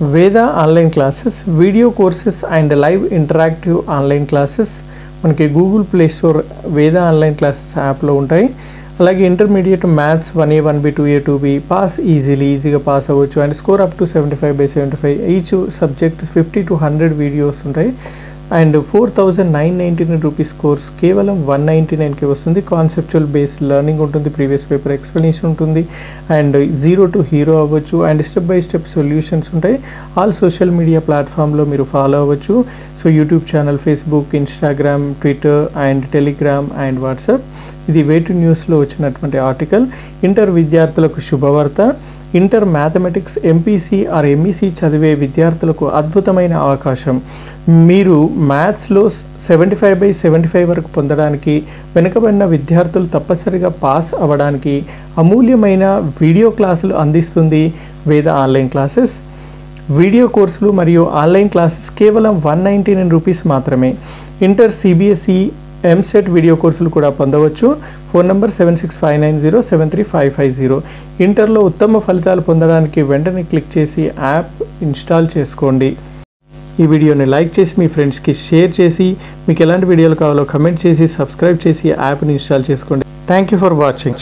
Veda online classes video courses and live interactive online classes మనకి Google Play Store Veda online classes యాప్లో ఉంటాయి. అలాగే intermediate maths one A one B two A two B pass easily ఈజీగా pass అవ్వచ్చు. And score up to seventy five by seventy five each subject fifty to hundred videos ఉంటాయి. And four thousand nine ninety nine rupees course కేవలం one ninety నైన్కి వస్తుంది. Conceptual based learning ఉంటుంది previous paper explanation ఉంటుంది and zero to hero అవ్వచ్చు and step by step solutions ఉంటాయి. All social media ప్లాట్ఫామ్లో మీరు ఫాలో అవ్వచ్చు. So YouTube channel Facebook Instagram Twitter and Telegram and WhatsApp ఇది వేటు న్యూస్లో వచ్చినటువంటి ఆర్టికల్ ఇంటర్ విద్యార్థులకు శుభవార్త. Inter mathematics MPC or MEC చదివే విద్యార్థులకు అద్భుతమైన అవకాశం. మీరు మ్యాథ్స్లో seventy five by seventy five వరకు పొందడానికి వెనుకబడిన విద్యార్థులు తప్పనిసరిగా పాస్ అవ్వడానికి అమూల్యమైన వీడియో క్లాసులు అందిస్తుంది వేద ఆన్లైన్ క్లాసెస్. వీడియో కోర్సులు మరియు ఆన్లైన్ క్లాసెస్ కేవలం వన్ నైంటీ నైన్ రూపీస్ మాత్రమే. ఇంటర్ సిబిఎస్ఈ ఎంసెట్ వీడియో కోర్సులు కూడా పొందవచ్చు. Phone number seven six five nine zero seven three five five zero ఇంటర్లో ఉత్తమ ఫలితాలు పొందడానికి వెంటనే క్లిక్ చేసి యాప్ ఇన్స్టాల్ చేసుకోండి. ఈ వీడియోని లైక్ చేసి మీ ఫ్రెండ్స్కి షేర్ చేసి మీకు ఎలాంటి వీడియోలు కావాలో కమెంట్ చేసి సబ్స్క్రైబ్ చేసి యాప్ని ఇన్స్టాల్ చేసుకోండి. Thank you for watching